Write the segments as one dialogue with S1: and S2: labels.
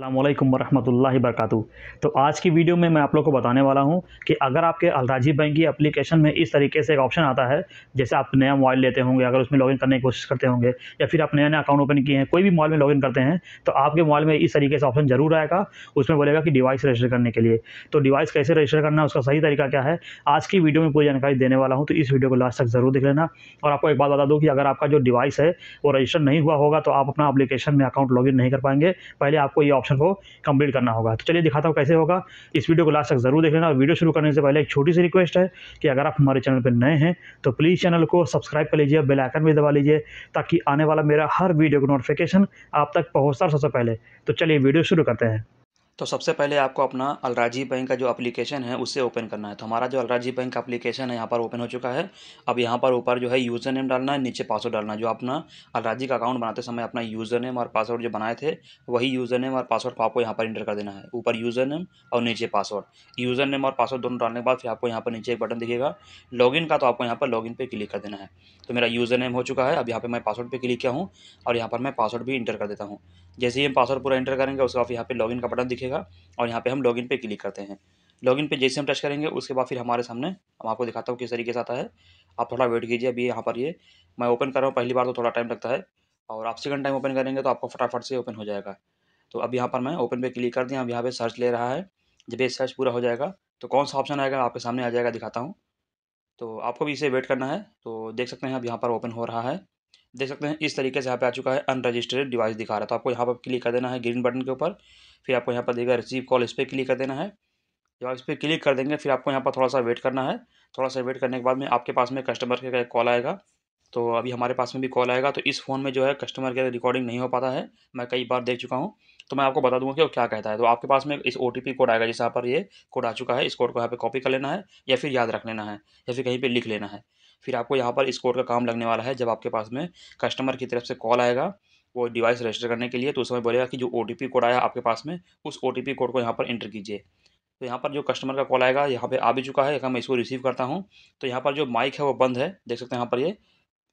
S1: अल्लाम वरहमतुल्लाहि वरकatuh तो आज की वीडियो में मैं आप लोग को बताने वाला हूँ कि अगर आपके अलराजी बैंक की एप्लीकेशन में इस तरीके से एक ऑप्शन आता है, जैसे आप नया मोबाइल लेते होंगे, अगर उसमें लॉगिन करने की कोशिश करते होंगे, या फिर आप नया नया अकाउंट ओपन किए हैं, कोई भी मोबाइल में लॉगिन करते हैं तो आपके मोबाइल में इस तरीके से ऑप्शन ज़रूर आएगा। उसमें बोलेगा कि डिवाइस रजिस्टर करने के लिए। तो डिवाइस कैसे रजिस्टर करना है, उसका सही तरीका क्या है, आज की वीडियो में पूरी जानकारी देने वाला हूँ। तो इस वीडियो को लास्ट तक ज़रूर देख लेना। और आपको एक बात बता दूँ कि अगर आपका जो डिवाइस है वो रजिस्टर नहीं हुआ होगा तो आप अपना अप्लीकेशन में अकाउंट लॉगिन नहीं कर पाएँगे। पहले आपको ये ऑप्शन को कंप्लीट कंप्लीट करना होगा। तो चलिए दिखाता हूँ कैसे होगा। इस वीडियो को लास्ट तक ज़रूर देख लेना। वीडियो शुरू करने से पहले एक छोटी सी रिक्वेस्ट है कि अगर आप हमारे चैनल पर नए हैं तो प्लीज़ चैनल को सब्सक्राइब कर लीजिए बेलाइकन भी दबा लीजिए, ताकि आने वाला मेरा हर वीडियो का नोटिफिकेशन आप तक पहुँचता सबसे पहले। तो चलिए वीडियो शुरू करते हैं।
S2: तो सबसे पहले आपको अपना अलराजी बैंक का जो एप्लीकेशन है, उससे ओपन करना है। तो हमारा जो अलराजी बैंक का एप्लीकेशन है, यहाँ पर ओपन हो चुका है। अब यहाँ पर ऊपर जो है यूज़र नेम डालना है, नीचे पासवर्ड डालना है। जो अपना अलराजी का अकाउंट बनाते समय अपना यूज़र नेम और पासवर्ड जो बनाए थे, वही यूज़र नेम और पासवर्ड को आपको यहाँ पर इंटर कर देना है। ऊपर यूज़र नेम और नीचे पासवर्ड यूज़र नेम और पासवर्ड दोनों डालने के बाद फिर आपको यहाँ पर नीचे एक बटन दिखेगा लॉगिन का। तो आपको यहाँ पर लॉगिन पर क्लिक कर देना है। तो मेरा यूज़र नेम हो चुका है। अब यहाँ पर मैं पासवर्ड पर क्लिक किया हूँ और यहाँ पर मैं पासवर्ड भी इंटर कर देता हूँ। जैसे ही हम पासवर्ड पूरा इंटर करेंगे, उसके बाद यहाँ पे लॉगिन का बटन दिखेगा। और यहाँ पे हम लॉगिन पे क्लिक करते हैं। लॉगिन पे जैसे हम टच करेंगे, उसके बाद फिर हमारे सामने हम आपको दिखाता हूँ किस तरीके से आता है। आप थोड़ा वेट कीजिए, अभी यहाँ पर ये मैं ओपन कर रहा हूँ, पहली बार तो थोड़ा टाइम लगता है और आप सेकंड टाइम ओपन करेंगे तो आपको फटाफट से ओपन हो जाएगा। तो अब यहाँ पर मैं ओपन पे क्लिक कर दिया, अब यहाँ पे सर्च ले रहा है। जब ये सर्च पूरा हो जाएगा तो कौन सा ऑप्शन आएगा आपके सामने आ जाएगा दिखाता हूँ। तो आपको भी इसे वेट करना है तो देख सकते हैं, अब यहाँ पर ओपन हो रहा है। देख सकते हैं, इस तरीके से यहाँ पे आ चुका है अनरजिस्टर्ड डिवाइस दिखा रहा है। तो आपको यहाँ पर क्लिक कर देना है ग्रीन बटन के ऊपर, फिर आपको यहाँ पर देगा रिसीव कॉल इस पर क्लिक कर देना है। जब आप इस पर क्लिक कर देंगे, फिर आपको यहाँ पर थोड़ा सा वेट करना है। थोड़ा सा वेट करने के बाद में आपके पास में कस्टमर का कॉल आएगा। तो अभी हमारे पास में भी कॉल आएगा तो इस फ़ोन में जो है कस्टमर केयर रिकॉर्डिंग नहीं हो पाता है। मैं कई बार देख चुका हूँ। तो मैं आपको बता दूँगा कि वो क्या कहता है। तो आपके पास में इस ओटीपी कोड आएगा, जैसे यहाँ पर ये कोड आ चुका है, इस कोड को यहाँ पे कॉपी कर लेना है या फिर याद रख लेना है या फिर कहीं पे लिख लेना है। फिर आपको यहाँ पर इस कोड का काम लगने वाला है जब आपके पास में कस्टमर की तरफ़ से कॉल आएगा, वो डिवाइस रजिस्टर करने के लिए तो उस समय बोलेगा कि जो ओटीपी कोड आया आपके पास में, उस ओटीपी कोड को यहाँ पर एंटर कीजिए। तो यहाँ पर जो कस्टमर का कॉल आएगा, यहाँ पे आ भी चुका है, अगर मैं इसको रिसीव करता हूँ तो यहाँ पर जो माइक है वो बंद है, देख सकते हैं यहाँ पर ये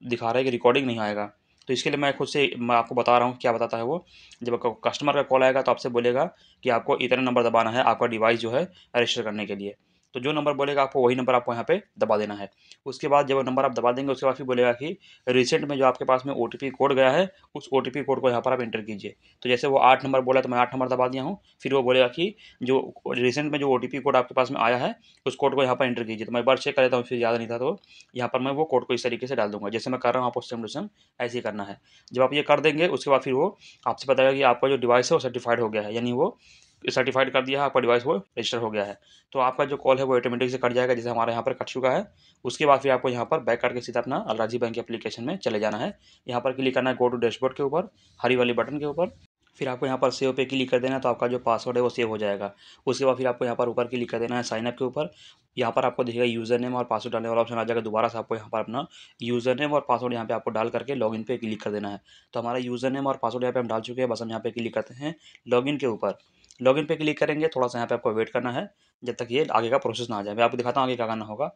S2: दिखा रहा है कि रिकॉर्डिंग नहीं आएगा। तो इसके लिए मैं खुद से, मैं आपको बता रहा हूँ क्या बताता है वो। जब कस्टमर का कॉल आएगा तो आपसे बोलेगा कि आपको इतना नंबर दबाना है, आपका डिवाइस जो है रजिस्टर करने के लिए। तो जो नंबर बोलेगा आपको वही नंबर आपको यहाँ पे दबा देना है। उसके बाद जब नंबर आप दबा देंगे, उसके बाद फिर बोलेगा कि रिसेंट में जो आपके पास में ओटीपी कोड गया है, उस ओटीपी कोड को यहाँ पर आप इंटर कीजिए। तो जैसे वो आठ नंबर बोला तो मैं आठ नंबर दबा दिया हूँ। फिर वो बोलेगा कि जो रिसेंट में जो ओटीपी कोड आपके पास में आया है, उस कोड को यहाँ पर इंटर कीजिए। तो मैं बार चेक कर लेता हूँ, फिर ज़्यादा नहीं था तो यहाँ पर मैं वो कोड को इस तरीके से डाल दूँगा। जैसे मैं कर रहा हूँ, आपको सेम टू सेम ऐसे ही करना है। जब आप ये कर देंगे, उसके बाद फिर वो आपसे बताएगा कि आपका जो डिवाइस है वो सर्टिफाइड हो गया है, यानी वो सर्टिफाइड कर दिया है, आपका डिवाइस वो रजिस्टर हो गया है। तो आपका जो कॉल है वो ऑटोमेटिक से कट जाएगा, जैसे हमारे यहाँ पर कट चुका है। उसके बाद फिर आपको यहाँ पर बैक करके सीधा अपना अलराजी बैंक एप्लीकेशन में चले जाना है। यहाँ पर क्लिक करना है गो टू डैशबोर्ड के ऊपर, हरी वाली बटन के ऊपर। फिर आपको यहाँ पर सेव पे क्लिक कर देना तो आपका जो पासवर्ड है वो सेव हो जाएगा। उसके बाद फिर आपको यहाँ पर ऊपर क्लिक कर देना है साइनअप के ऊपर। यहाँ पर आपको दिखेगा यूज़र नेम और पासवर्ड डालने वाला ऑप्शन आ जाएगा। दोबारा से आपको यहाँ पर अपना यूज़र नेम और पासवर्ड यहाँ पे आपको डाल करके लॉगिन पे क्लिक कर देना है। तो हमारा यूज़र नेम और पासवर्ड यहाँ पे हम डाल चुके हैं, बस हम यहाँ पे क्लिक करते हैं लॉगिन के ऊपर। लॉगिन पे क्लिक करेंगे, थोड़ा सा यहाँ पे आपको वेट करना है, जब तक ये आगे का प्रोसेस ना आ जाए। मैं आपको दिखाता हूँ आगे क्या करना होगा।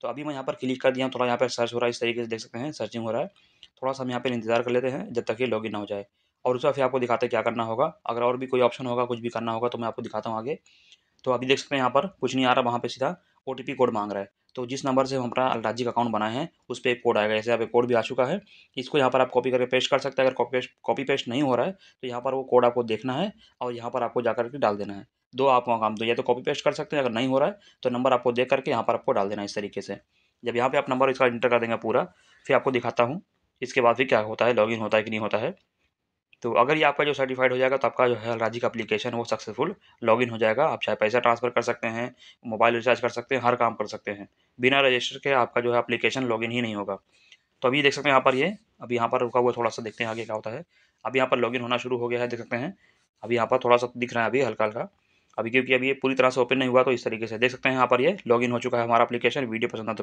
S2: तो अभी मैं यहाँ पर क्लिक कर दिया थोड़ा यहाँ पर सर्च हो रहा है, इस तरीके से देख सकते हैं सर्चिंग हो रहा है। थोड़ा सा हम यहाँ पर इंतज़ार कर लेते हैं, जब तक ये लॉगिन ना हो जाए। और उसका फिर आपको दिखाते हैं क्या करना होगा। अगर और भी कोई ऑप्शन होगा, कुछ भी करना होगा तो मैं आपको दिखाता हूँ आगे। तो अभी देख सकते हैं यहाँ पर कुछ नहीं आ रहा, वहाँ पर सीधा ओ कोड मांग रहा है। तो जिस नंबर से हम अपना अलराजी का अकाउंट बनाए हैं, उस पर एक कोड आएगा। जैसे यहाँ पे कोड भी आ चुका है, इसको यहाँ पर आप कॉपी करके पेस्ट कर सकते हैं। अगर कॉपी पेस्ट कॉपी पेस्ट नहीं हो रहा है तो यहाँ पर वो कोड आपको देखना है और यहाँ पर आपको जाकर के डाल देना है। दो आप आपको काम दो या तो कॉपी पेस्ट कर सकते हैं, अगर नहीं हो रहा है तो नंबर आपको देख करके यहाँ पर आपको डाल देना है इस तरीके से। जब यहाँ पर आप नंबर इसका इंटर कर देंगे पूरा, फिर आपको दिखाता हूँ, इसके बाद फिर क्या होता है लॉगिन होता है कि नहीं होता है। तो अगर ये आपका जो सर्टिफाइड हो जाएगा तो आपका जो है राज़ी का अप्लीकेशन वो सक्सेसफुल लॉगिन हो जाएगा। आप चाहे पैसा ट्रांसफ़र कर सकते हैं मोबाइल रिचार्ज कर सकते हैं, हर काम कर सकते हैं। बिना रजिस्टर के आपका जो है अप्लीकेशन लॉगिन ही नहीं होगा। तो अभी देख सकते हैं यहाँ पर ये, अभी यहाँ पर रुका हुआ थोड़ा सा देखते हैं आगे क्या होता है। अभी यहाँ पर लॉगिन होना शुरू हो गया है, देख सकते हैं। अभी यहाँ पर थोड़ा सा दिख रहा है अभी हल्का हल्का। अभी क्योंकि अभी ये पूरी तरह से ओपन नहीं हुआ तो इस तरीके से देख सकते हैं यहाँ पर ये लॉगिन हो चुका है हमारा एप्लीकेशन वीडियो पसंद आता